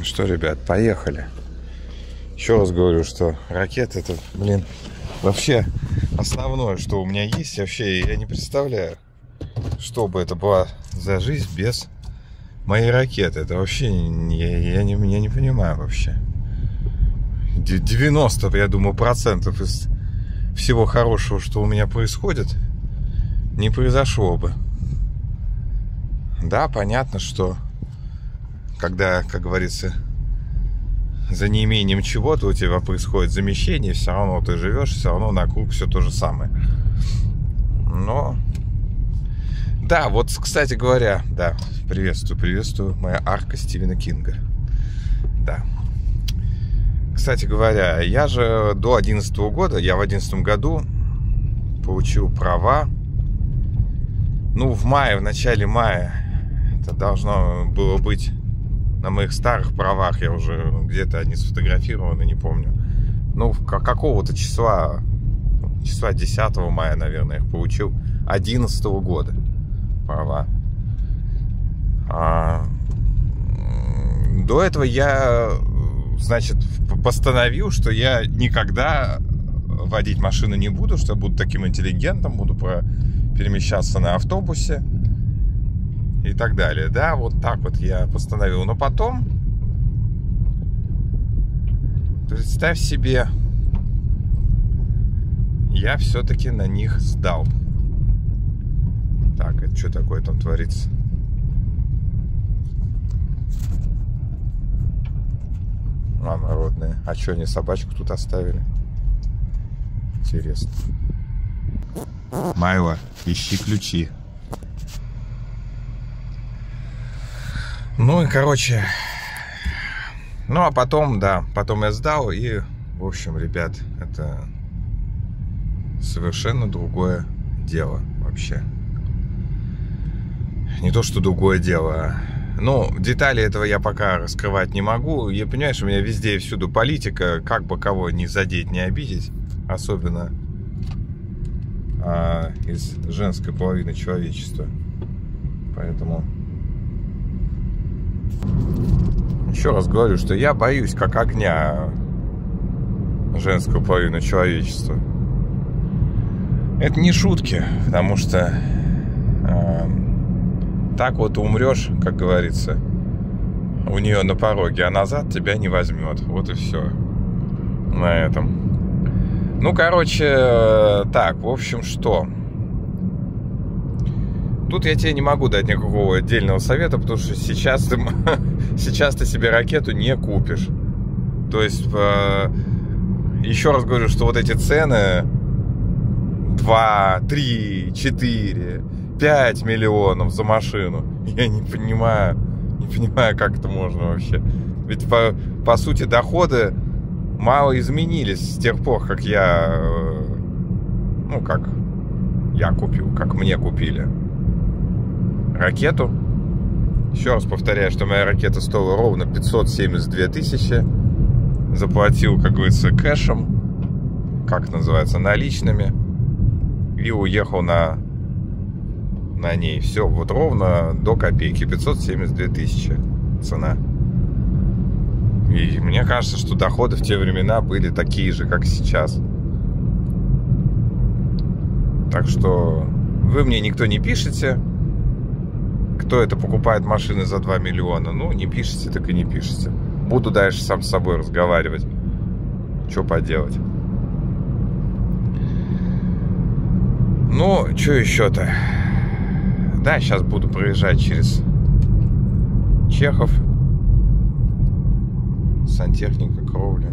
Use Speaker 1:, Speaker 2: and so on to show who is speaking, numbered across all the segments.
Speaker 1: Ну что, ребят, поехали. Еще раз говорю, что ракета это, блин, вообще основное, что у меня есть. Вообще я не представляю, что бы это была за жизнь без моей ракеты. Это вообще я, я, не, я не понимаю вообще. 90, я думаю, процентов из всего хорошего, что у меня происходит, не произошло бы. Да, понятно, что когда, как говорится, за неимением чего-то у тебя происходит замещение, все равно ты живешь, все равно на круг все то же самое. Но да, вот, кстати говоря, да, приветствую, приветствую, моя арка Стивена Кинга. Да. Кстати говоря, я же до 11 года, я в 11 году получил права. Ну, в мае, в начале мая, это должно было быть на моих старых правах, я уже где-то они сфотографированы, не помню. Ну, какого-то числа, числа 10 мая, наверное, их получил 11 года права. А, до этого я, значит, постановил, что я никогда водить машину не буду, что я буду таким интеллигентом, буду про перемещаться на автобусе и так далее. Да, вот так вот я постановил. Но потом, представь себе, я все-таки на них сдал. Так, это что такое там творится? А, народные. А что, они собачку тут оставили? Интересно. Майла, ищи ключи. Ну и, короче, ну а потом, да, потом я сдал, и, в общем, ребят, это совершенно другое дело вообще. Не то, что другое дело. Ну, детали этого я пока раскрывать не могу. Я понимаешь, у меня везде и всюду политика, как бы кого не задеть, не обидеть. Особенно а, из женской половины человечества. Поэтому еще раз говорю, что я боюсь как огня женскую половину человечества. Это не шутки, потому что э, так вот умрешь, как говорится, у нее на пороге, а назад тебя не возьмет. Вот и все на этом. Ну, короче, так, в общем, что? Тут я тебе не могу дать никакого отдельного совета, потому что сейчас ты, сейчас ты себе ракету не купишь. То есть, э, еще раз говорю, что вот эти цены 2, 3, 4, 5 миллионов за машину, я не понимаю, не понимаю, как это можно вообще. Ведь по, по сути доходы мало изменились с тех пор, как я, э, ну, как я купил, как мне купили ракету. Еще раз повторяю, что моя ракета стоила ровно 572 тысячи. Заплатил, как говорится, кэшем, как называется, наличными. И уехал на, на ней. Все, вот ровно до копейки. 572 тысячи цена. И мне кажется, что доходы в те времена были такие же, как сейчас. Так что вы мне никто не пишете, кто это покупает машины за 2 миллиона. Ну, не пишите, так и не пишите. Буду дальше сам с собой разговаривать. Что поделать. Ну, что еще-то? Да, сейчас буду проезжать через Чехов. Сантехника, кровля.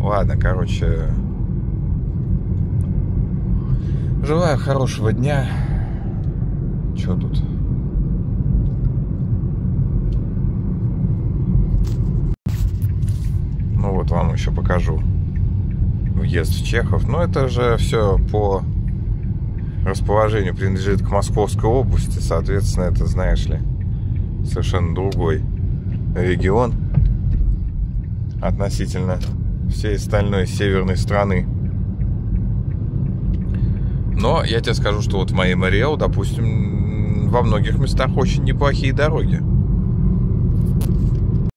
Speaker 1: Ладно, короче, Желаю хорошего дня. Что тут? Ну вот вам еще покажу въезд в Чехов. Но это же все по расположению принадлежит к Московской области. Соответственно, это, знаешь ли, совершенно другой регион относительно всей остальной северной страны. Но я тебе скажу, что вот в моей Мариэл, допустим, во многих местах очень неплохие дороги.